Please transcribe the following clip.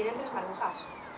Quieren tres marujas.